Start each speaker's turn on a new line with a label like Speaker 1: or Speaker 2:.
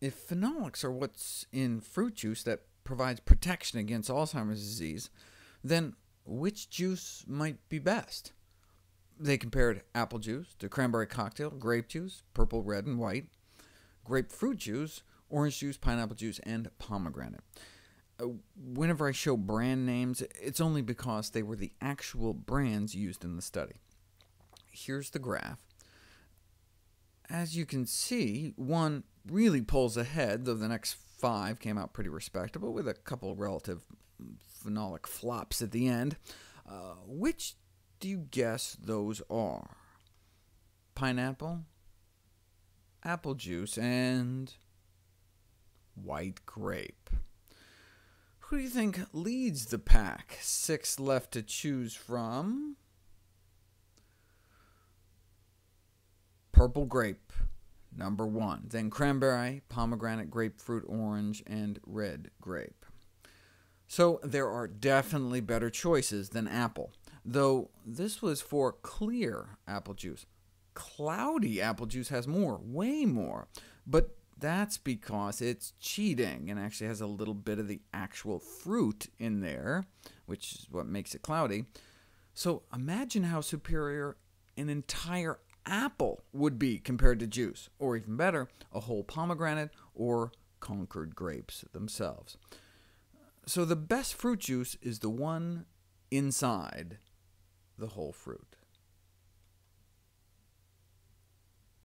Speaker 1: If phenolics are what's in fruit juice that provides protection against Alzheimer's disease, then which juice might be best? They compared apple juice to cranberry cocktail, grape juice, purple, red, and white, grapefruit juice, orange juice, pineapple juice, and pomegranate. Uh, whenever I show brand names, it's only because they were the actual brands used in the study. Here's the graph. As you can see, one really pulls ahead, though the next five came out pretty respectable, with a couple relative phenolic flops at the end. Uh, which do you guess those are? Pineapple, apple juice, and white grape. Who do you think leads the pack? Six left to choose from. Purple grape, number one. Then cranberry, pomegranate, grapefruit, orange, and red grape. So there are definitely better choices than apple, though this was for clear apple juice. Cloudy apple juice has more, way more, but that's because it's cheating and actually has a little bit of the actual fruit in there, which is what makes it cloudy. So imagine how superior an entire apple would be compared to juice, or even better, a whole pomegranate or Concord grapes themselves. So the best fruit juice is the one inside the whole fruit.